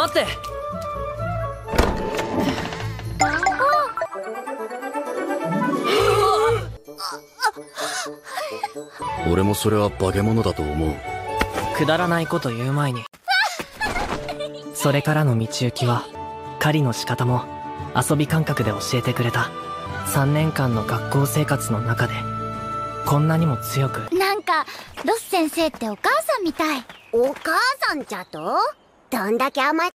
待って。俺もそれは化け物だと思う。くだらないこと言う前に。それからの道行きは狩りの仕方も遊び感覚で教えてくれた。3年間の学校生活の中で。こんなにも強く。なんかロス先生ってお母さんみたい。お母さんじゃと？どんだけ甘え